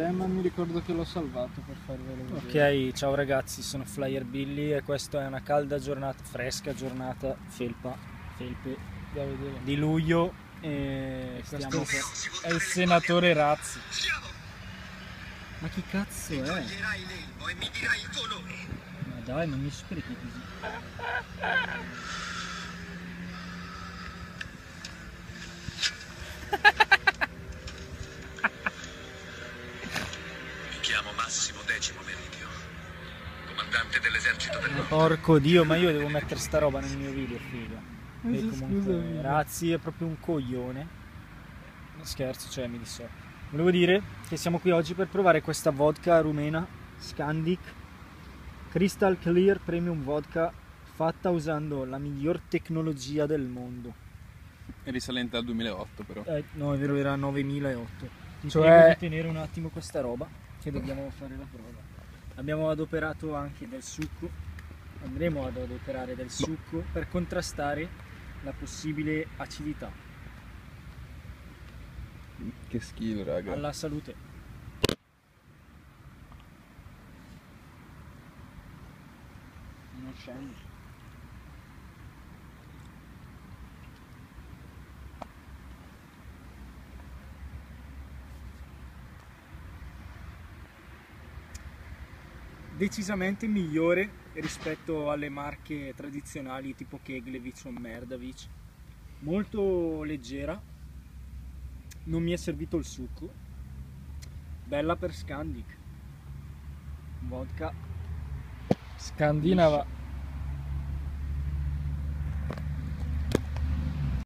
te, ma mi ricordo che l'ho salvato per farvelo vedere. Ok, ciao ragazzi, sono Flyer Billy e questa è una calda giornata, fresca giornata, felpa, felpe Da vedere. di luglio e stiamo Questo per... è il senatore Razzi. Ma chi cazzo è? E. Ma dai, non mi sprechi così. Decimo Meridio, comandante dell'esercito del nord. Porco dio, ma io devo mettere sta roba nel mio video, figa. E comunque. Razzi è proprio un coglione. No, Scherzo, cioè mi disso. Volevo dire che siamo qui oggi per provare questa vodka rumena Scandic Crystal Clear Premium Vodka fatta usando la miglior tecnologia del mondo. È risalente al 2008 però. Eh, no, è vero, era 9008. Ti Cioè- prego di tenere un attimo questa roba che dobbiamo fare la prova. Abbiamo adoperato anche del succo, andremo ad adoperare del succo per contrastare la possibile acidità. Che skill raga. Alla salute. Non scende. Decisamente migliore rispetto alle marche tradizionali tipo Keglevich o Merdavic. Molto leggera, non mi è servito il succo. Bella per Scandic. Vodka. Scandinava